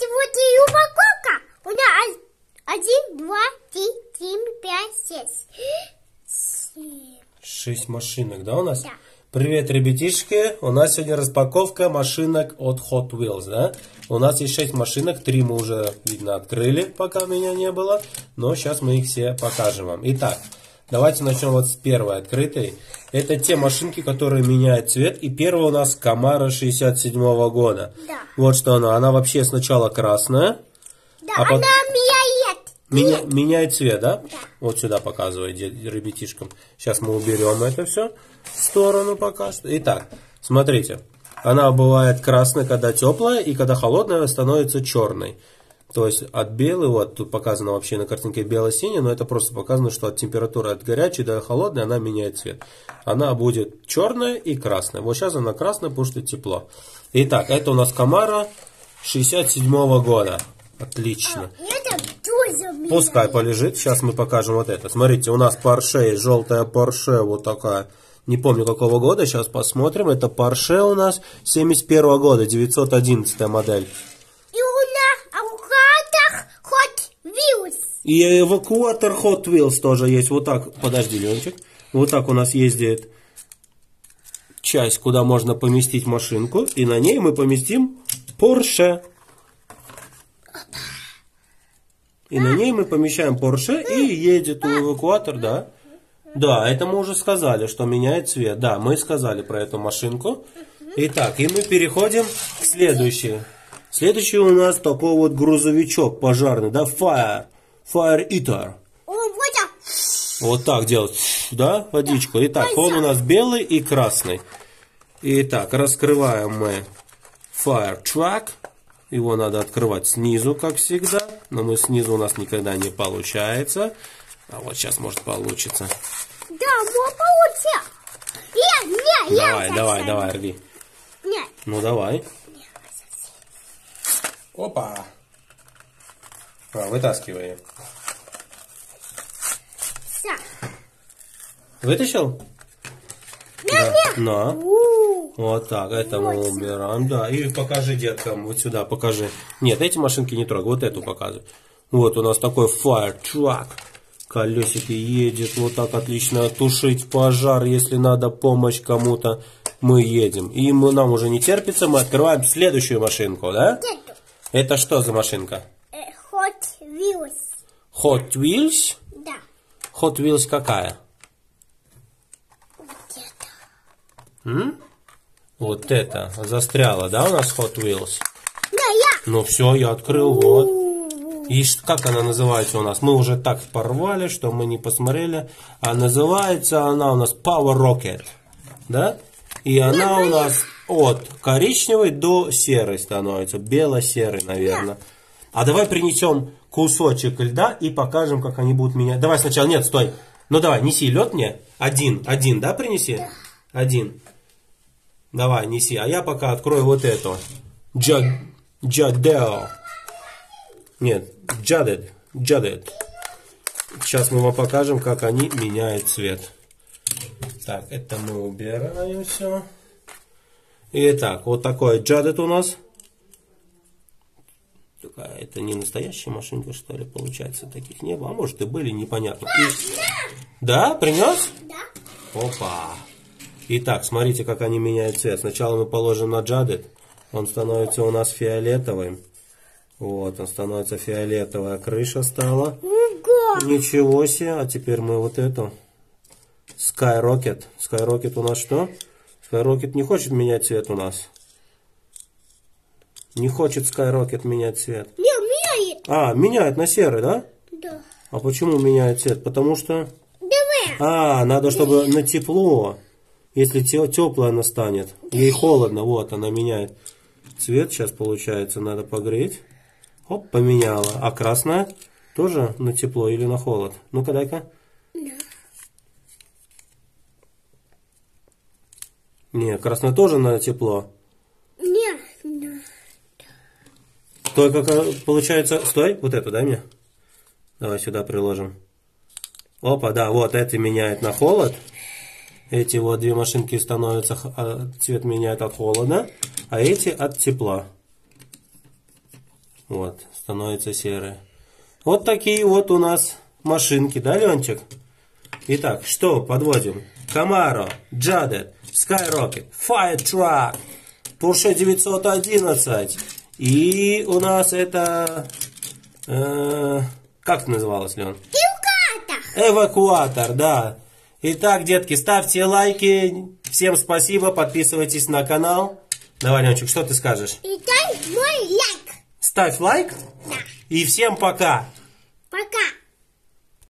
вот и упаковка. У нас один, два, три, семь, пять, шесть. Семь. Шесть машинок, да, у нас? Да. Привет, ребятишки! У нас сегодня распаковка машинок от Hot Wheels, да? У нас есть шесть машинок, три мы уже, видно, открыли, пока меня не было. Но сейчас мы их все покажем вам. Итак, давайте начнем вот с первой открытой. Это те машинки, которые меняют цвет. И первая у нас Камара 67 года. Да. Вот что она. Она вообще сначала красная. Да, А пот- она меняет. Меня- меняет цвет, да? Да. Вот сюда показывает де- ребятишкам. Сейчас мы уберем это все в сторону пока что. Итак, смотрите. Она бывает красной, когда теплая, и когда холодная, становится черной. То есть от белой, вот тут показано вообще на картинке бело-синяя, но это просто показано, что от температуры от горячей до холодной она меняет цвет. Она будет черная и красная. Вот сейчас она красная, потому что тепло. Итак, это у нас Камара 67 года. Отлично. Тоже меняет. Пускай полежит. Сейчас мы покажем вот это. Смотрите, у нас есть желтая Porsche, вот такая. Не помню какого года, сейчас посмотрим. Это Porsche у нас 71 года, 911 модель. И у нас авокадо хоть вирус. И эвакуатор Hot Wheels тоже есть. Вот так, подожди, Ленчик. Вот так у нас ездит часть, куда можно поместить машинку. И на ней мы поместим Porsche. И на ней мы помещаем Porsche и едет у эвакуатор, да. Да, это мы уже сказали, что меняет цвет. Да, мы сказали про эту машинку. Итак, и мы переходим к следующей. Следующий у нас такой вот грузовичок пожарный, да, Fire, Fire Eater. Вот так. Вот так делать, да, водичку. Итак, он у нас белый и красный. Итак, раскрываем мы Fire Truck. Его надо открывать снизу, как всегда. Но мы снизу у нас никогда не получается. А вот сейчас может получится. Да, вот получится. Я, не, я. Давай, давай, давай, рви. Нет. Ну давай. Опа. Вытаскивай. Все. Вытащил? Нет, нет. На. Вот так, это мы убираем. Да, и покажи деткам, вот сюда покажи. Нет, эти машинки не трогай, вот эту показывай. Вот у нас такой fire truck. Колесики едет, вот так отлично тушить пожар, если надо помощь кому-то. Мы едем. И мы, нам уже не терпится, мы открываем следующую машинку, да? Это что за машинка? Вирус. Hot Wheels? Да. Hot Wheels какая? Вот это. М? Вот это, застряла, да, у нас Hot Wheels? Да, я. Ну все, я открыл, вот. И как она называется у нас? Мы уже так порвали, что мы не посмотрели. А называется она у нас Power Rocket. Да? И она у нас от коричневой до серой становится. Бело-серый, наверное. А давай принесем кусочек льда и покажем, как они будут менять. Давай сначала, нет, стой. Ну давай, неси лед мне. Один, один, да, принеси? Один. Давай, неси. А я пока открою вот эту. Джа... Джадео. Нет, Джадед. Джадед. Сейчас мы вам покажем, как они меняют цвет. Так, это мы убираем все. Итак, вот такой Джадед у нас. Это не настоящая машинка, что ли, получается. Таких не было. А может и были, непонятно. И- Да, принес? Да. Опа. Итак, смотрите, как они меняют цвет. Сначала мы положим на Джадет. Он становится у нас фиолетовым. Вот, он становится фиолетовая крыша стала. Ого. Ничего себе. А теперь мы вот эту. Skyrocket. Skyrocket у нас что? Skyrocket не хочет менять цвет у нас. Не хочет Skyrocket менять цвет. Не умеет. А, меняет на серый, да? Да. А почему меняет цвет? Потому что... Давай. А, надо, чтобы на тепло. Если теплая она станет. Ей холодно, вот она меняет цвет. Сейчас получается, надо погреть. Оп, поменяла. А красная тоже на тепло или на холод? Ну-ка, дай-ка. Не, красная тоже на тепло. Нет. да. Только ка- получается... Стой, вот эту дай мне. Давай сюда приложим. Опа, да, вот это меняет на холод. Эти вот две машинки становятся, а, цвет меняет от холода, а эти от тепла. Вот, становится серая. Вот такие вот у нас машинки, да, Ленчик? Итак, что подводим? Camaro, Jaded, Skyrocket, Fire Truck, Porsche 911. И у нас это... э, как это называлось, Лен? Эвкатор. Эвакуатор, да. Итак, детки, ставьте лайки. Всем спасибо, подписывайтесь на канал. Давай, Ленчик, что ты скажешь? И дай мой лайк. Ставь лайк. Да. И всем пока. Пока.